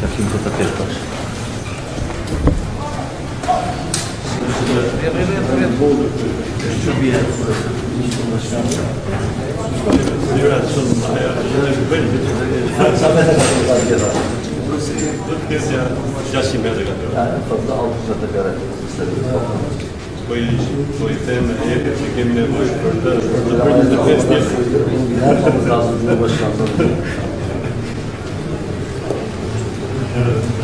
takayım burada tel var. Şu bir yer burası. Biraz sonunda hayatımda böyle bir Samet'e kadar var ya. Burası dört kez ya. Yaşım yerde kalıyor. Yani fazla altı sata garajımız istediğimiz toplamız. Koyuş, koyutlarına yer etmek emine boş burada. Burada da fes gelsin. Her zaman lazım Cumhurbaşkanlığı. Yeah.